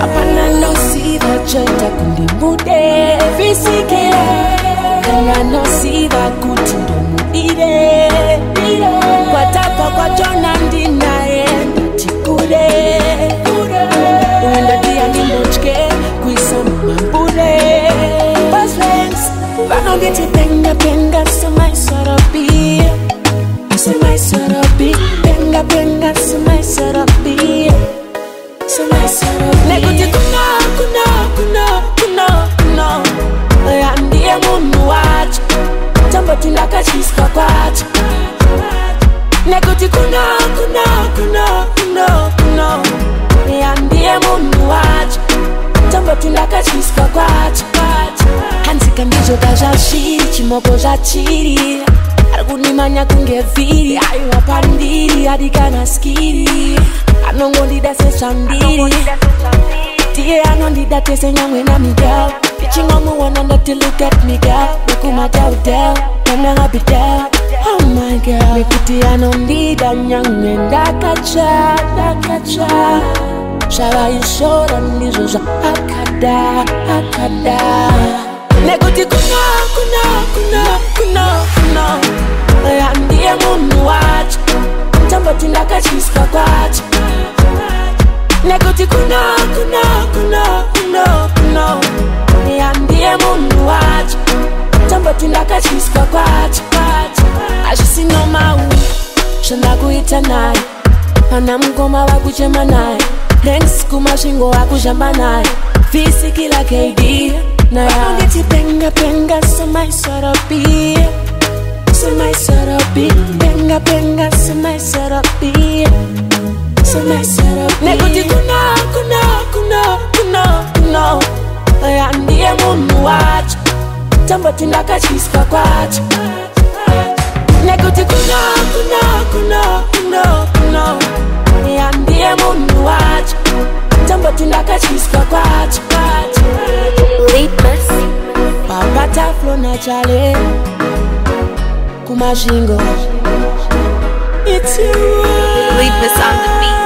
Hapana, nosiva chaita kundimude visikile kana nosiva kuti ndomudire kwatapa kwachona ndinaye tikure uendatiya ndindotye kuisa mumambure vanongitipengapenga semaisoro ati kuna kuna kuna kuna kuna niambie munhu wacho tombotundakatyiswa kwacho kwacho hanzika ndizvoka zvazviri chimoko zvachiri ari kunimanya kunge vhiri aiwa pandiri adi kana skiri anongondida sezvandiri tiye anondida tese nyamwe namigal ichingomuona ndatilookat migal nekumadaudel ndandangabidela kuti anondida nyange ndakatsva ndakatsva zvavaishora ndizvo zvaakada akada nekuti kuna kuna kuna kuna kuna yandiye munhu wacho tamboti ndakatyiswa kwacho nekuti kuna kuna kuna kuna kuna yandiye munhu wacho tamboti ndakatyiswa kwacho zvinda kuita naye pana mukoma vakuchema naye thanks kumasvingo akuzhamba naye visikila kd nayongetipengapenga somaisorop somaisorop pengapenga somaisorop nekuti kuno kuno kuno kuno kuno aya ndiye munhu wacho tambotindakachiswa kwacho chale Kumashingo It's you. right. Lead on the beat